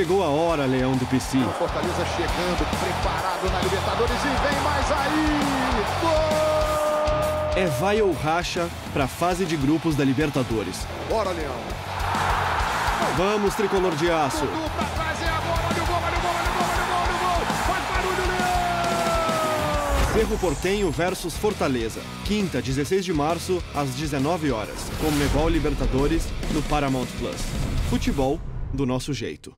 Chegou a hora, Leão do PC. O Fortaleza chegando, preparado na Libertadores e vem mais aí! Gol! É vai ou racha para a fase de grupos da Libertadores. Bora, Leão! Vamos, tricolor de aço! Tudo pra trás, é a olha o gol, olha o gol, olha o gol, olha o gol, olha o gol! Faz barulho, Leão! Cerro Portenho versus Fortaleza. Quinta, 16 de março, às 19 horas. Com Mebol Libertadores no Paramount Plus. Futebol do nosso jeito.